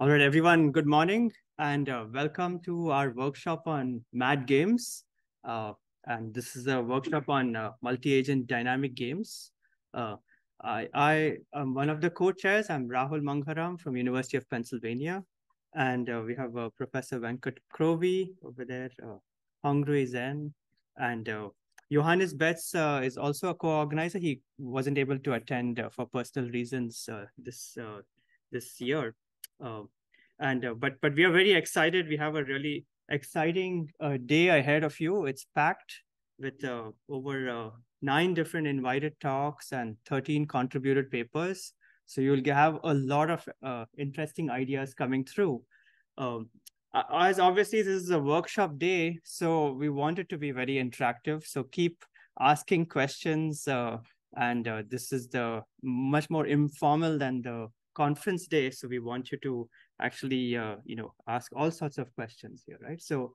All right, everyone, good morning and uh, welcome to our workshop on MAD games. Uh, and this is a workshop on uh, multi-agent dynamic games. Uh, I, I am one of the co-chairs. I'm Rahul Mangharam from University of Pennsylvania. And uh, we have uh, Professor Venkat Krovi over there, uh, Hongrui Zheng, and Johannes Betz is also a co-organizer. He wasn't able to attend for personal reasons this this year. Uh, and uh, but but we are very excited. We have a really exciting uh, day ahead of you. It's packed with uh, over uh, nine different invited talks and 13 contributed papers. So you'll have a lot of uh, interesting ideas coming through. Um, as obviously this is a workshop day, so we want it to be very interactive. So keep asking questions, and this is the much more informal than the conference day. So we want you to actually, uh, you know, ask all sorts of questions here, right? So,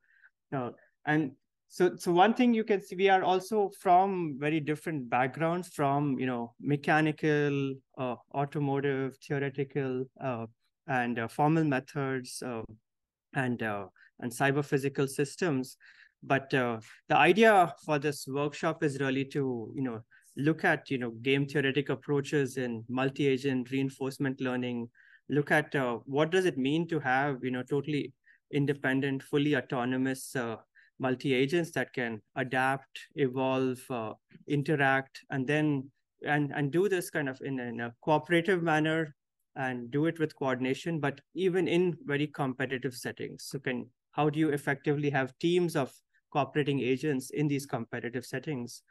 uh, and so, so one thing you can see, we are also from very different backgrounds from, you know, mechanical, uh, automotive, theoretical, uh, and uh, formal methods, uh, and uh, and cyber physical systems. But uh, the idea for this workshop is really to, you know, look at you know game theoretic approaches in multi-agent reinforcement learning. Look at uh, what does it mean to have you know totally independent fully autonomous uh, multi-agents that can adapt evolve uh, interact and then and and do this kind of in, in a cooperative manner and do it with coordination but even in very competitive settings. So can how do you effectively have teams of cooperating agents in these competitive settings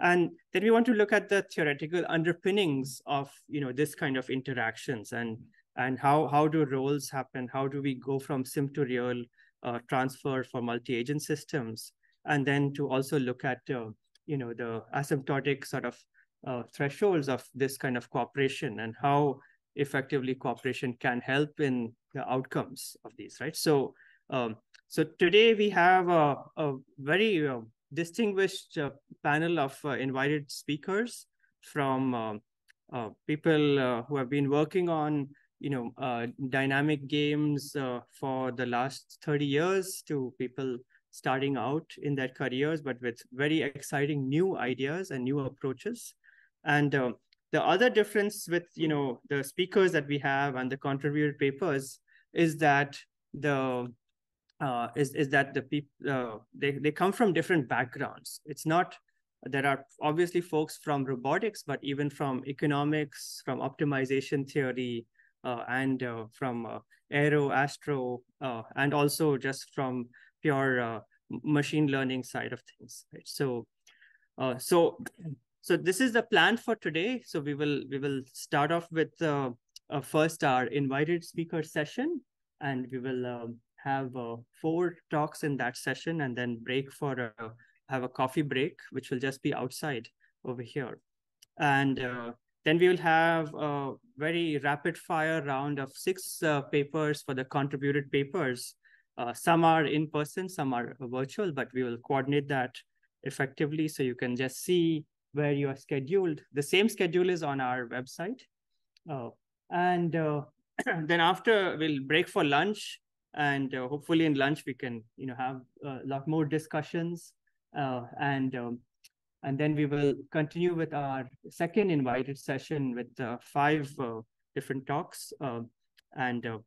and then we want to look at the theoretical underpinnings of you know this kind of interactions and and how how do roles happen? How do we go from sim to real uh, transfer for multi-agent systems? And then to also look at uh, you know the asymptotic sort of uh, thresholds of this kind of cooperation and how effectively cooperation can help in the outcomes of these right? So um, so today we have a, a very uh, distinguished uh, panel of uh, invited speakers from um, uh, people uh, who have been working on you know uh, dynamic games uh, for the last 30 years to people starting out in their careers but with very exciting new ideas and new approaches. And the other difference with you know the speakers that we have and the contributed papers is that the uh, is is that the people uh, they they come from different backgrounds. It's not there are obviously folks from robotics, but even from economics, from optimization theory, uh, and uh, from uh, aero, astro, uh, and also just from pure machine learning side of things. Right? So, so so this is the plan for today. So we will we will start off with a first our invited speaker session, and we will. Um, have uh, four talks in that session and then break for a, have a coffee break, which will just be outside over here. And uh, then we will have a very rapid fire round of six uh, papers for the contributed papers. Uh, some are in person, some are virtual, but we will coordinate that effectively so you can just see where you are scheduled. The same schedule is on our website. Uh, and uh, then after we'll break for lunch and uh, hopefully in lunch we can you know have a lot more discussions. Uh, and um, and then we will continue with our second invited session with uh, five uh, different talks. Um, and uh,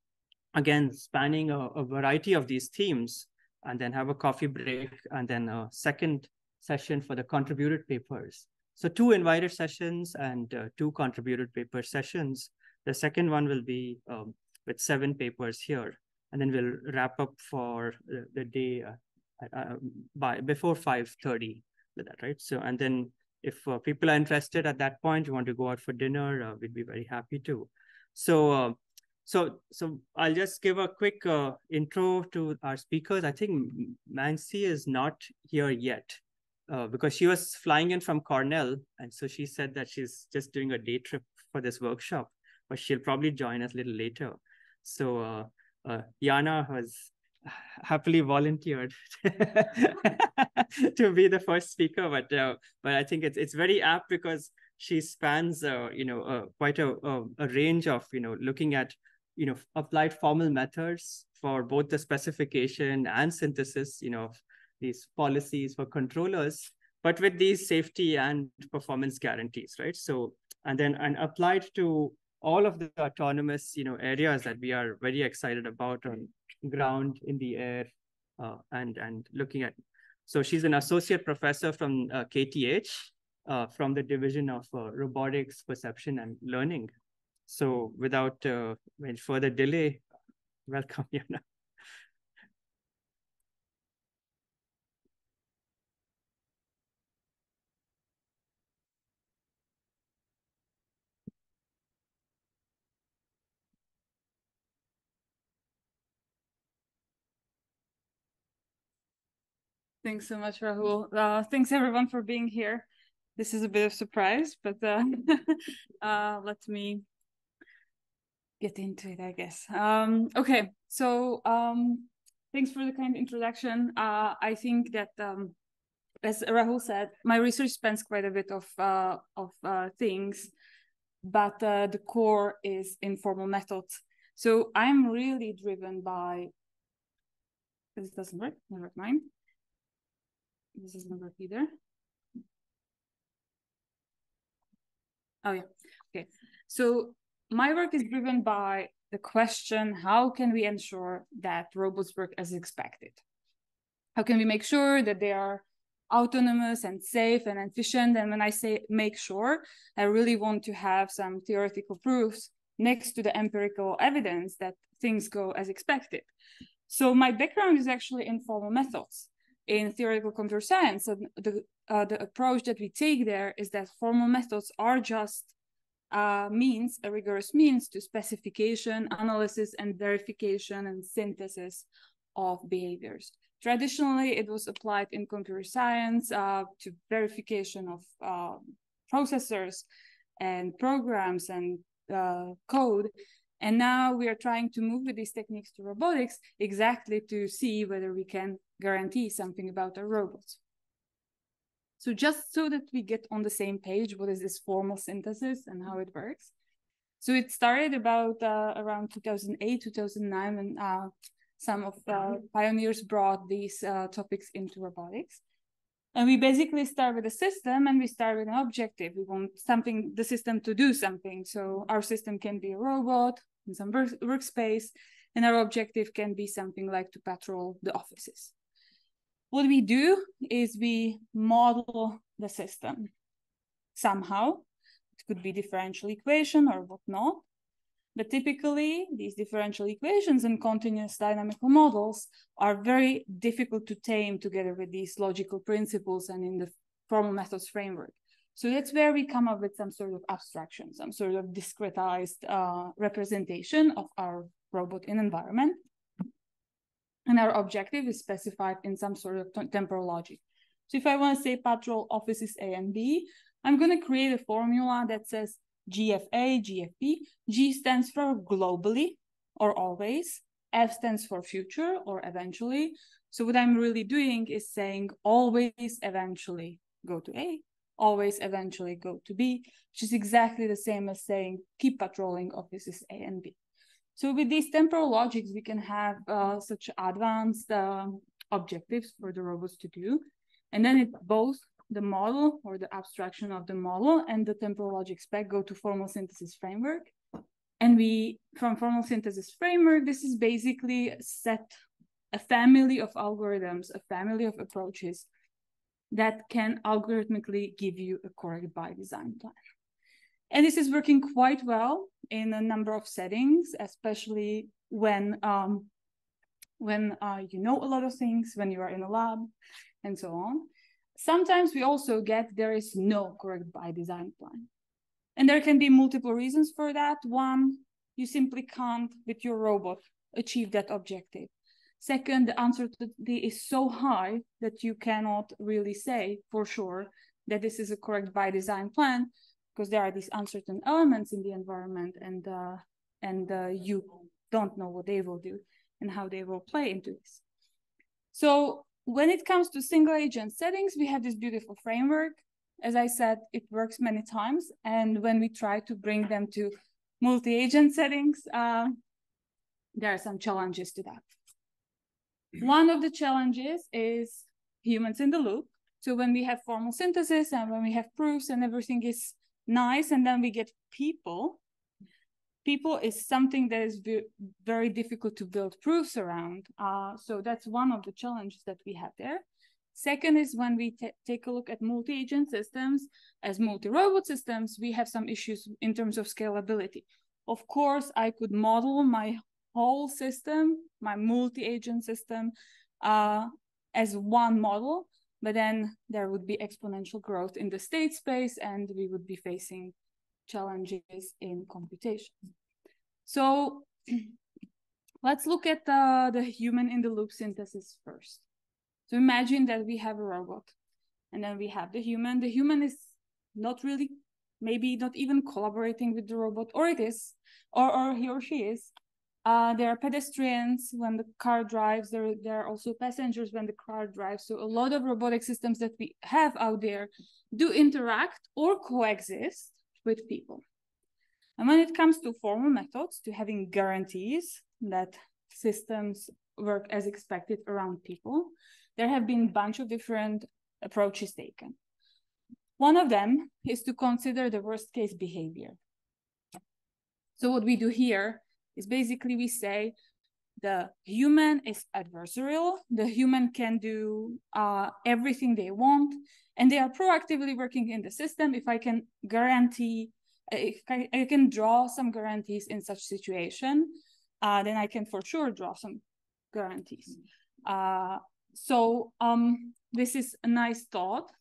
again spanning a, a, variety of these themes and then have a coffee break and then a second session for the contributed papers. So two invited sessions and uh, two contributed paper sessions. The second one will be um, with seven papers here and then we'll wrap up for the, day uh, uh, by before 5.30 with that, right? So, and then if uh, people are interested at that point, you want to go out for dinner, uh, we'd be very happy to. So, uh, so, so I'll just give a quick uh, intro to our speakers. I think Nancy is not here yet because she was flying in from Cornell. And so she said that she's just doing a day trip for this workshop, but she'll probably join us a little later. So uh, Jana has happily volunteered to be the first speaker, but uh, but I think it's it's very apt because she spans uh, you know uh, quite a, a, a range of you know looking at you know, applied formal methods for both the specification and synthesis, you know, these policies for controllers, but with these safety and performance guarantees, right? So, and then and applied to all of the autonomous, you know, areas that we are very excited about on ground, in the air, uh, and and looking at. So she's an associate professor from uh, KTH, uh, from the division of uh, robotics, perception, and learning. So without uh, further delay, welcome, Jana. Thanks so much, Rahul. Uh, thanks everyone for being here. This is a bit of surprise, but uh, uh, let me get into it, I guess. Um, okay, so um, thanks for the kind introduction. Uh, I think that, um, as Rahul said, my research spans quite a bit of uh, of uh, things, but uh, the core is in formal methods. So I'm really driven by. This doesn't work. Never mind. This is not either. Oh yeah, okay. So my work is driven by the question, how can we ensure that robots work as expected? How can we make sure that they are autonomous and safe and efficient? And when I say make sure, I really want to have some theoretical proofs next to the empirical evidence that things go as expected. So my background is actually in formal methods in theoretical computer science. So the uh, the approach that we take there is that formal methods are just uh, means, a rigorous means to specification, analysis, and verification and synthesis of behaviors. Traditionally, it was applied in computer science uh, to verification of uh, processors and programs and uh, code. And now we are trying to move with these techniques to robotics exactly to see whether we can guarantee something about our robots. So just so that we get on the same page, what is this formal synthesis and how it works? So it started about uh, around 2008, 2009, when uh, some of the uh, pioneers brought these uh, topics into robotics. And we basically start with a system and we start with an objective. We want something, the system to do something. So our system can be a robot in some work workspace, and our objective can be something like to patrol the offices. What we do is we model the system somehow. It could be differential equation or whatnot. But typically, these differential equations and continuous dynamical models are very difficult to tame together with these logical principles and in the formal methods framework. So that's where we come up with some sort of abstraction, some sort of discretized uh, representation of our robot in environment and our objective is specified in some sort of temporal logic. So if I want to say patrol offices A and B, I'm going to create a formula that says GFA, GFB. G stands for globally or always. F stands for future or eventually. So what I'm really doing is saying always eventually go to A, always eventually go to B, which is exactly the same as saying keep patrolling offices A and B. So with these temporal logics, we can have uh, such advanced uh, objectives for the robots to do. And then it both the model or the abstraction of the model and the temporal logic spec go to formal synthesis framework. And we, from formal synthesis framework, this is basically set a family of algorithms, a family of approaches that can algorithmically give you a correct by design plan. And this is working quite well in a number of settings, especially when um, when uh, you know a lot of things, when you are in a lab, and so on. Sometimes we also get there is no correct by design plan. And there can be multiple reasons for that. One, you simply can't, with your robot, achieve that objective. Second, the uncertainty is so high that you cannot really say for sure that this is a correct by design plan because there are these uncertain elements in the environment and uh, and uh, you don't know what they will do and how they will play into this. So when it comes to single agent settings, we have this beautiful framework. As I said, it works many times. And when we try to bring them to multi-agent settings, uh, there are some challenges to that. One of the challenges is humans in the loop. So when we have formal synthesis and when we have proofs and everything is nice, and then we get people, people is something that is very difficult to build proofs around. Uh, so that's one of the challenges that we have there. Second is when we take a look at multi-agent systems as multi-robot systems, we have some issues in terms of scalability. Of course, I could model my whole system, my multi-agent system, uh, as one model, but then there would be exponential growth in the state space and we would be facing challenges in computation. So let's look at the, the human in the loop synthesis first. So imagine that we have a robot and then we have the human. The human is not really, maybe not even collaborating with the robot, or it is, or, or he or she is. Uh, there are pedestrians when the car drives. There, there are also passengers when the car drives. So a lot of robotic systems that we have out there do interact or coexist with people. And when it comes to formal methods, to having guarantees that systems work as expected around people, there have been a bunch of different approaches taken. One of them is to consider the worst case behavior. So what we do here is basically we say the human is adversarial, the human can do uh, everything they want, and they are proactively working in the system. If I can guarantee, if I, I can draw some guarantees in such situation, uh, then I can for sure draw some guarantees. Uh, so um, this is a nice thought,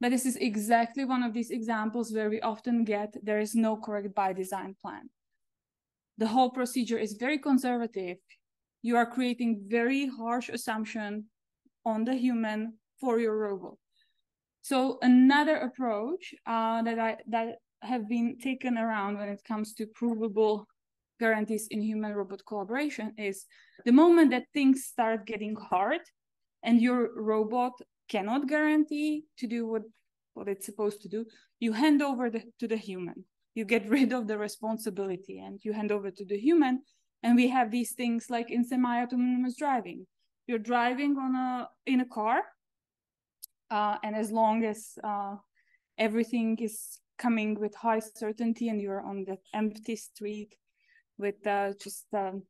but this is exactly one of these examples where we often get there is no correct by design plan. The whole procedure is very conservative. You are creating very harsh assumption on the human for your robot. So another approach uh, that I that have been taken around when it comes to provable guarantees in human robot collaboration is the moment that things start getting hard and your robot cannot guarantee to do what, what it's supposed to do, you hand over the, to the human. You get rid of the responsibility and you hand over to the human. And we have these things like in semi-autonomous driving. You're driving on a in a car, uh, and as long as uh, everything is coming with high certainty and you're on the empty street with uh, just um,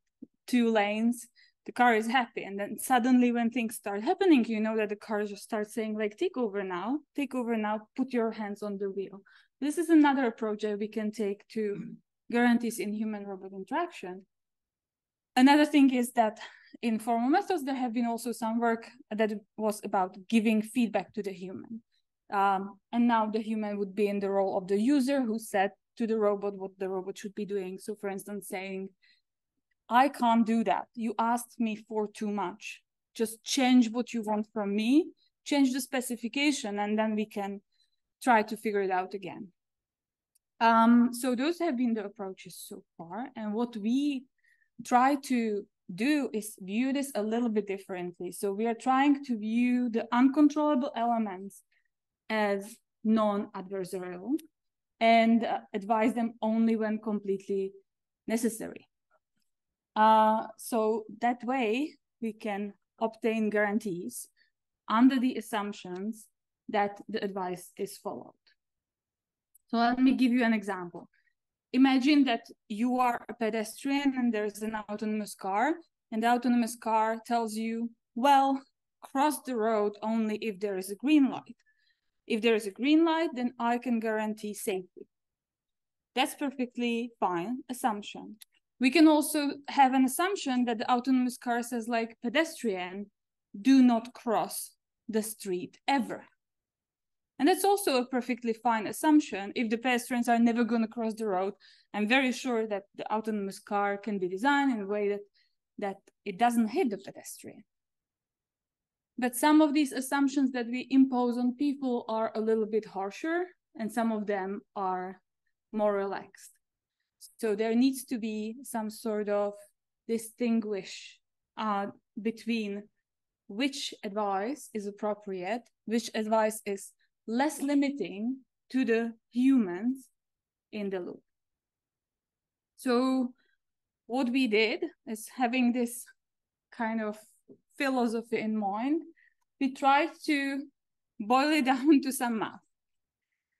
two lanes, the car is happy and then suddenly when things start happening you know that the car just starts saying like take over now take over now put your hands on the wheel this is another approach that we can take to guarantees in human robot interaction another thing is that in formal methods there have been also some work that was about giving feedback to the human um, and now the human would be in the role of the user who said to the robot what the robot should be doing so for instance saying I can't do that. You asked me for too much. Just change what you want from me, change the specification, and then we can try to figure it out again. Um, so those have been the approaches so far. And what we try to do is view this a little bit differently. So we are trying to view the uncontrollable elements as non-adversarial and uh, advise them only when completely necessary. Uh, so that way we can obtain guarantees under the assumptions that the advice is followed. So let me give you an example. Imagine that you are a pedestrian and there's an autonomous car, and the autonomous car tells you, well, cross the road only if there is a green light. If there is a green light, then I can guarantee safety. That's perfectly fine assumption. We can also have an assumption that the autonomous car says like pedestrian, do not cross the street ever. And that's also a perfectly fine assumption. If the pedestrians are never going to cross the road, I'm very sure that the autonomous car can be designed in a way that, that it doesn't hit the pedestrian. But some of these assumptions that we impose on people are a little bit harsher, and some of them are more relaxed. So there needs to be some sort of distinguish uh, between which advice is appropriate, which advice is less limiting to the humans in the loop. So what we did is having this kind of philosophy in mind, we tried to boil it down to some math.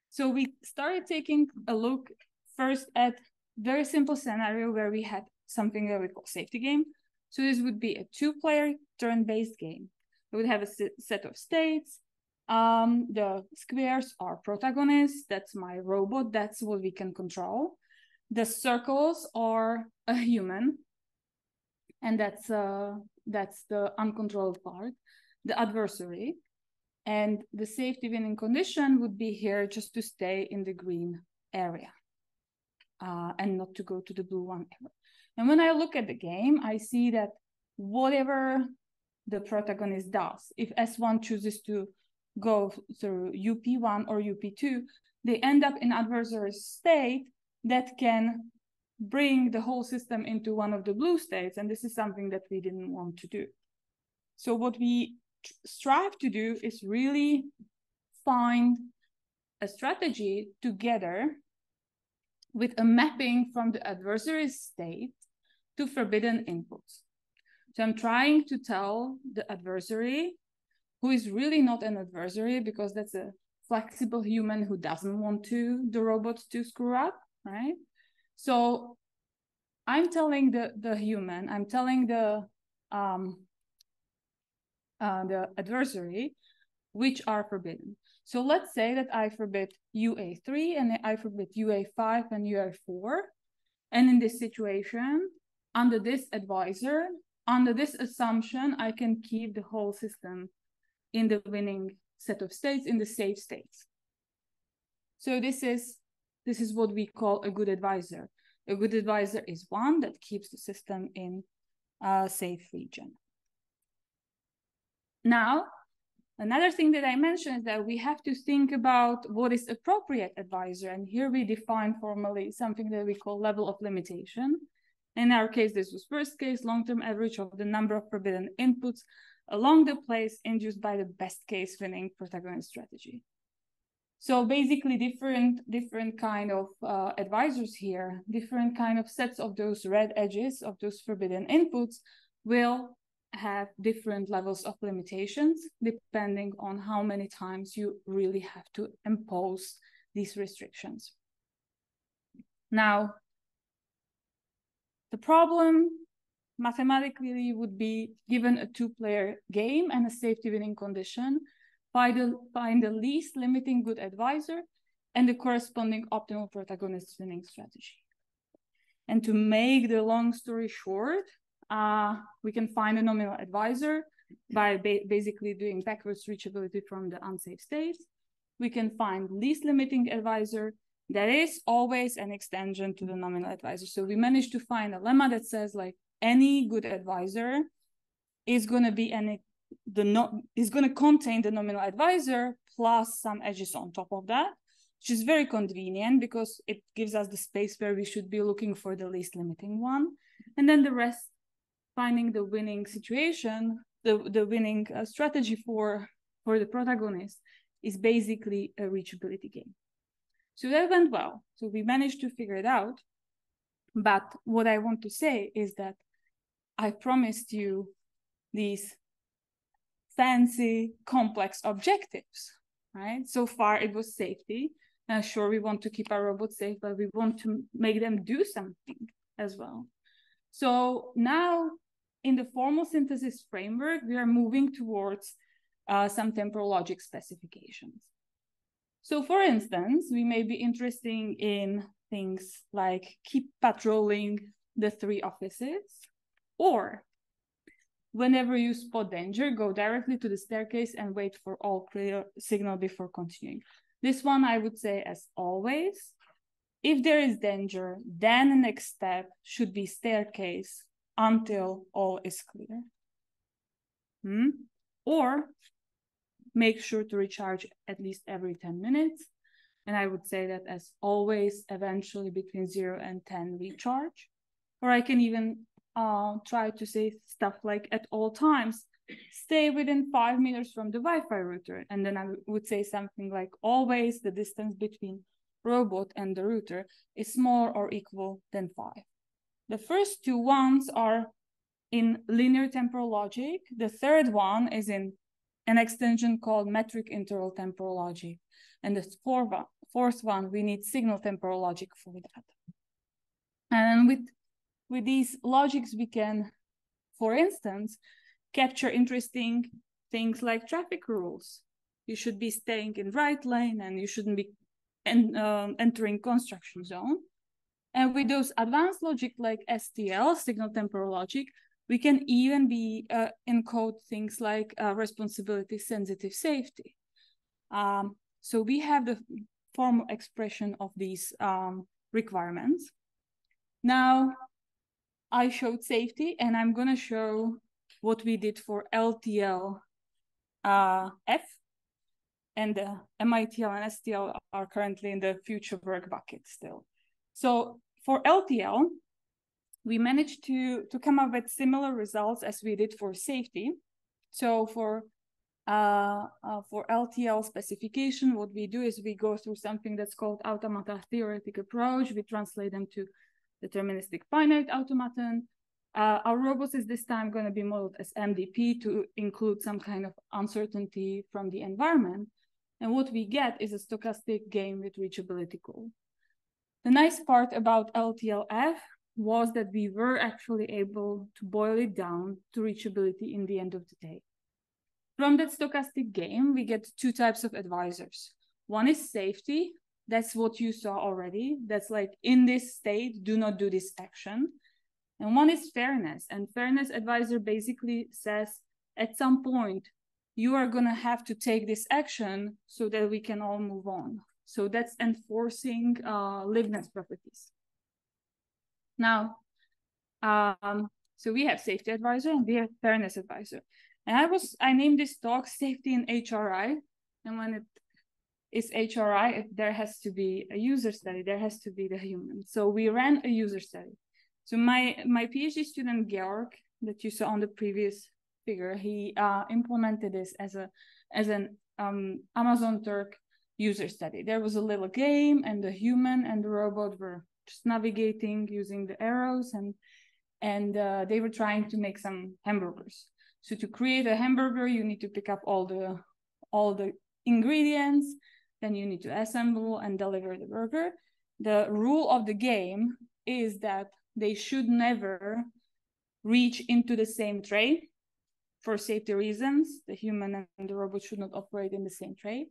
So we started taking a look first at very simple scenario where we had something that we call safety game. So this would be a two-player turn-based game. We would have a set of states. Um, the squares are protagonists. That's my robot. That's what we can control. The circles are a human, and that's uh, that's the uncontrolled part. The adversary, and the safety winning condition would be here just to stay in the green area uh, and not to go to the blue one ever. And when I look at the game, I see that whatever the protagonist does, if S1 chooses to go through UP1 or UP2, they end up in adversary state that can bring the whole system into one of the blue states. And this is something that we didn't want to do. So what we strive to do is really find a strategy together with a mapping from the adversary state to forbidden inputs. So I'm trying to tell the adversary, who is really not an adversary because that's a flexible human who doesn't want to the robot to screw up, right? So I'm telling the the human, I'm telling the um uh, the adversary which are forbidden. So let's say that I forbid UA3 and I forbid UA5 and UA4. And in this situation, under this advisor, under this assumption, I can keep the whole system in the winning set of states, in the safe states. So this is this is what we call a good advisor. A good advisor is one that keeps the system in a safe region. Now, Another thing that I mentioned is that we have to think about what is appropriate advisor. And here we define formally something that we call level of limitation. In our case, this was worst case, long-term average of the number of forbidden inputs along the plays induced by the best case winning protagonist strategy. So basically different, different kind of uh, advisors here, different kind of sets of those red edges of those forbidden inputs will have different levels of limitations depending on how many times you really have to impose these restrictions. Now, the problem mathematically would be given a two-player game and a safety winning condition, find the, find the least limiting good advisor and the corresponding optimal protagonist winning strategy. And to make the long story short, uh, we can find a nominal advisor by ba basically doing backwards reachability from the unsafe states. We can find least limiting advisor that is always an extension to the nominal advisor. So we managed to find a lemma that says like any good advisor is going to be any the is going to contain the nominal advisor plus some edges on top of that, which is very convenient because it gives us the space where we should be looking for the least limiting one. And then the rest finding the winning situation, the, the winning uh, strategy for, for the protagonist is basically a reachability game. So that went well. So we managed to figure it out. But what I want to say is that I promised you these fancy, complex objectives, right? So far it was safety. Uh, sure, we want to keep our robots safe, but we want to make them do something as well. So now in the formal synthesis framework, we are moving towards uh, some temporal logic specifications. So for instance, we may be interested in things like keep patrolling the three offices, or whenever you spot danger, go directly to the staircase and wait for all clear signal before continuing. This one I would say as always. If there is danger, then the next step should be staircase until all is clear. Hmm? Or make sure to recharge at least every 10 minutes. And I would say that as always, eventually between zero and 10 recharge. Or I can even uh, try to say stuff like at all times, stay within five meters from the Wi-Fi router. And then I would say something like always the distance between robot and the router is more or equal than five. The first two ones are in linear temporal logic. The third one is in an extension called metric interval temporal logic. And the fourth one, fourth one, we need signal temporal logic for that. And with, with these logics, we can, for instance, capture interesting things like traffic rules. You should be staying in right lane and you shouldn't be en um, entering construction zone. And with those advanced logic like STL, signal temporal logic, we can even be uh, encode things like uh, responsibility sensitive safety. Um, so we have the formal expression of these um, requirements. Now, I showed safety and I'm gonna show what we did for LTL uh, F and the MITL and STL are currently in the future work bucket still. So for LTL, we managed to, to come up with similar results as we did for safety. So for uh, uh, for LTL specification, what we do is we go through something that's called automata theoretic approach. We translate them to deterministic finite automaton. Uh, our robots is this time going to be modeled as MDP to include some kind of uncertainty from the environment. And what we get is a stochastic game with reachability goal. The nice part about LTLF was that we were actually able to boil it down to reachability in the end of the day. From that stochastic game, we get two types of advisors. One is safety. That's what you saw already. That's like in this state, do not do this action. And one is fairness. And fairness advisor basically says at some point, you are going to have to take this action so that we can all move on. So that's enforcing uh, liveness properties. Now, um, so we have safety advisor and we have fairness advisor. And I was I named this talk safety in HRI. And when it is HRI, there has to be a user study, there has to be the human. So we ran a user study. So my my PhD student Georg that you saw on the previous figure, he uh, implemented this as a as an um, Amazon Turk user study. There was a little game, and the human and the robot were just navigating using the arrows, and and uh, they were trying to make some hamburgers. So to create a hamburger, you need to pick up all the all the ingredients, then you need to assemble and deliver the burger. The rule of the game is that they should never reach into the same tray for safety reasons. The human and the robot should not operate in the same tray.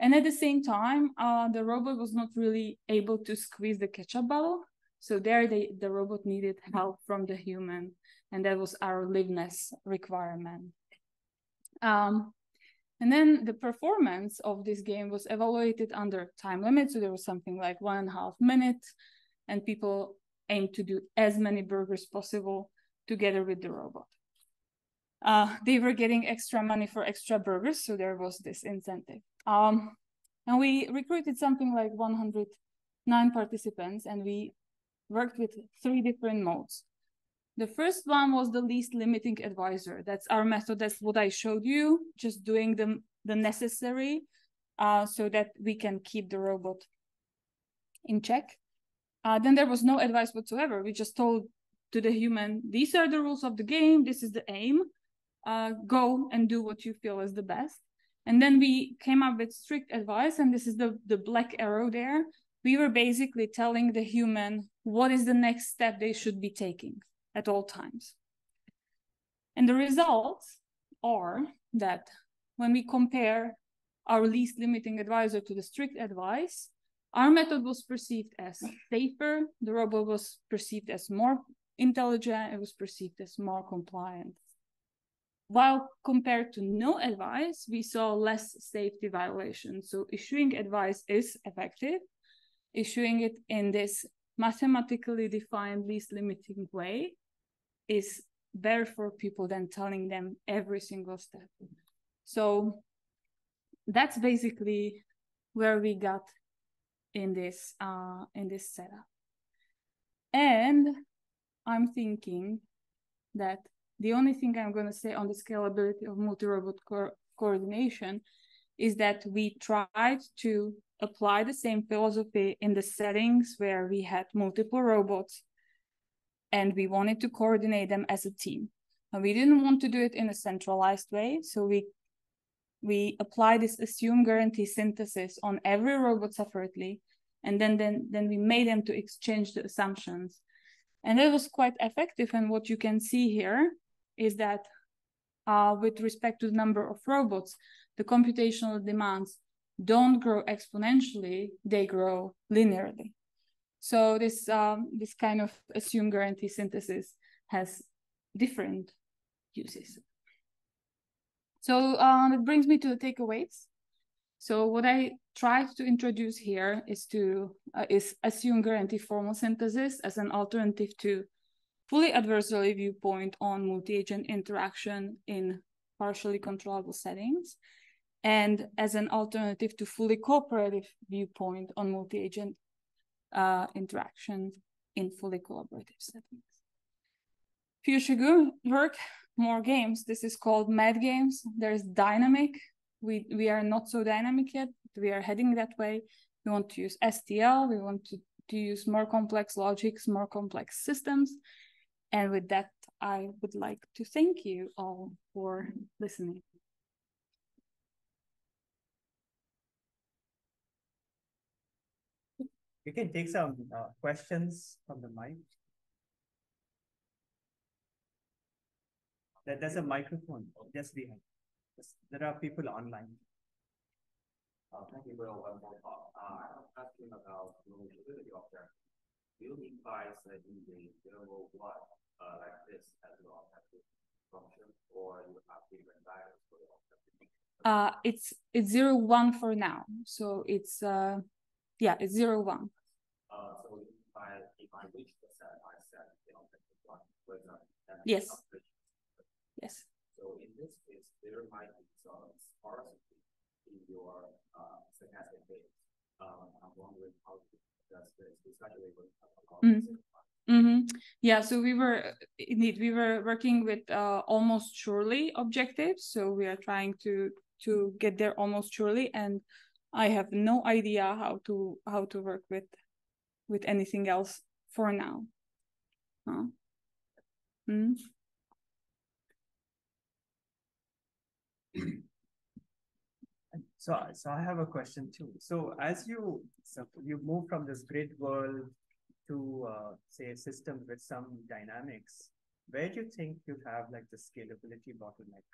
And at the same time, uh, the robot was not really able to squeeze the ketchup bottle. So there, they, the robot needed help from the human, and that was our liveness requirement. Um, and then the performance of this game was evaluated under time limit. So there was something like one and a half minutes, and people aimed to do as many burgers possible together with the robot. Uh, they were getting extra money for extra burgers, so there was this incentive. Um, and we recruited something like 109 participants, and we worked with three different modes. The first one was the least limiting advisor. That's our method. That's what I showed you, just doing the, the necessary uh, so that we can keep the robot in check. Uh, then there was no advice whatsoever. We just told to the human, these are the rules of the game. This is the aim. Uh, go and do what you feel is the best. And then we came up with strict advice, and this is the, the black arrow there. We were basically telling the human what is the next step they should be taking at all times. And the results are that when we compare our least limiting advisor to the strict advice, our method was perceived as safer, the robot was perceived as more intelligent, it was perceived as more compliant. While compared to no advice, we saw less safety violations. So issuing advice is effective. Issuing it in this mathematically defined least limiting way is better for people than telling them every single step. So that's basically where we got in this uh, in this setup. And I'm thinking that the only thing I'm going to say on the scalability of multi-robot co coordination is that we tried to apply the same philosophy in the settings where we had multiple robots and we wanted to coordinate them as a team. And we didn't want to do it in a centralized way, so we we apply this assume guarantee synthesis on every robot separately, and then then then we made them to exchange the assumptions, and it was quite effective. And what you can see here is that uh, with respect to the number of robots, the computational demands don't grow exponentially; they grow linearly. So this um, this kind of assume guarantee synthesis has different uses. So um, it brings me to the takeaways. So what I tried to introduce here is to uh, is assume guarantee formal synthesis as an alternative to fully adversarial viewpoint on multi-agent interaction in partially controllable settings and as an alternative to fully cooperative viewpoint on multi-agent uh, interaction in fully collaborative settings. Future work, more games. This is called Mad Games. There's dynamic. We we are not so dynamic yet. We are heading that way. We want to use STL. We want to, to use more complex logics, more complex systems. And with that, I would like to thank you all for listening. You can take some uh, questions from the mic. There, there's a microphone just behind. There are people online. Uh, thank you, Will. One more talk. Uh, I'm asking about the usability of that. Will imply that in the zero one uh, like this as an objective function, or you have different values for the objective? Uh, it's it's zero one for now. So it's uh, yeah, it's zero one. Uh, so if I if I reach the set, I set the objective one, example. Yes. Yes. So in this case, there might be some sparsity in your uh, stochastic base. Um, I'm wondering how to address this, especially with mm -hmm. Mm -hmm. Yeah, so we were indeed we were working with uh, almost surely objectives. So we are trying to to get there almost surely, and I have no idea how to how to work with with anything else for now. Huh? Mm. So, so I have a question too. So as you so you move from this grid world to uh, say a system with some dynamics, where do you think you have like the scalability bottleneck?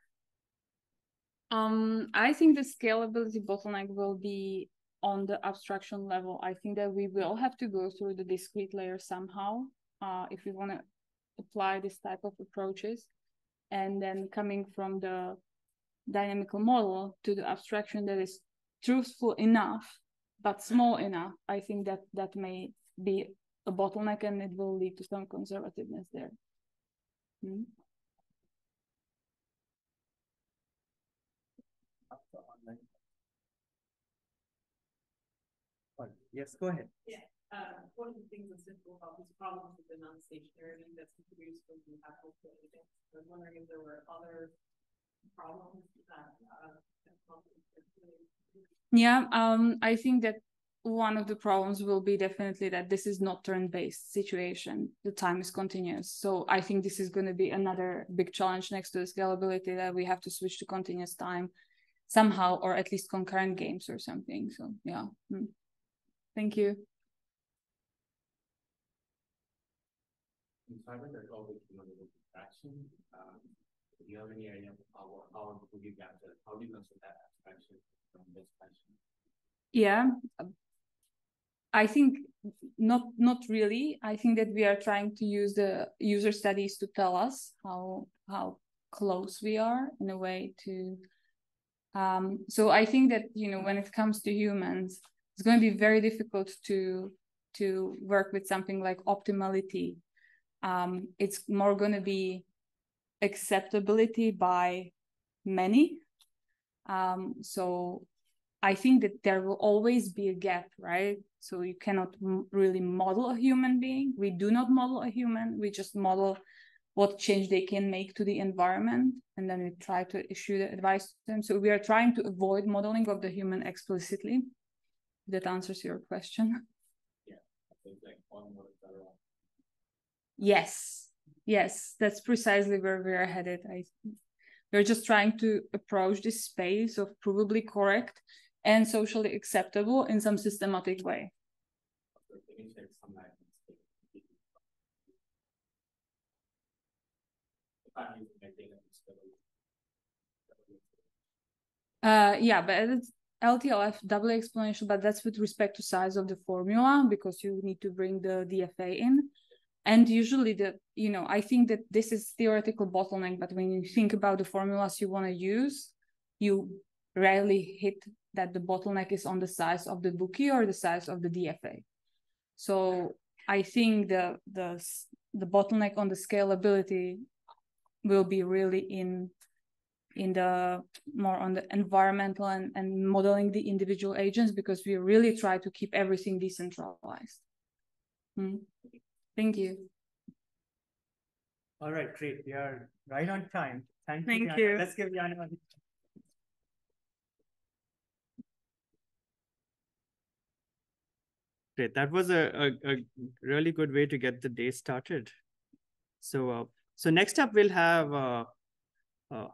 Um, I think the scalability bottleneck will be on the abstraction level, I think that we will have to go through the discrete layer somehow uh, if we want to apply this type of approaches. And then coming from the dynamical model to the abstraction that is truthful enough, but small enough, I think that that may be a bottleneck and it will lead to some conservativeness there. Hmm? Yes, go ahead. Yeah. Uh, one of the things that's difficult about these problems with the non-stationarity that's introduced when you have agents. I was wondering if there were other problems that uh, yeah, um, I think that one of the problems will be definitely that this is not turn-based situation. The time is continuous. So I think this is going to be another big challenge next to the scalability that we have to switch to continuous time somehow, or at least concurrent games or something. So yeah. Hmm. Thank you. In cyber, there's always another abstraction. Um, do you have any idea how, how would you get that? How do you measure that abstraction from this question? Yeah, I think not not really. I think that we are trying to use the user studies to tell us how how close we are in a way to. Um, so I think that you know when it comes to humans, it's going to be very difficult to to work with something like optimality. Um, it's more going to be acceptability by many. Um, so I think that there will always be a gap, right? So you cannot really model a human being. We do not model a human. We just model what change they can make to the environment, and then we try to issue the advice to them. So we are trying to avoid modeling of the human explicitly that answers your question. Yeah, I think like one more Yes, yes, that's precisely where we're headed. I, we're just trying to approach this space of provably correct and socially acceptable in some systematic way. Uh, yeah, but it's LTLF doubly exponential, but that's with respect to size of the formula because you need to bring the DFA in. And usually the, you know, I think that this is theoretical bottleneck, but when you think about the formulas you want to use, you rarely hit that the bottleneck is on the size of the Büchi or the size of the DFA. So I think the the the bottleneck on the scalability will be really in in the more on the environmental and, and modeling the individual agents because we really try to keep everything decentralized. Hmm. Thank you. All right, great. We are right on time. Thank, Thank you. you. Let's give Jana a Great. That was a, a, a really good way to get the day started. So, uh, so next up we'll have uh, uh,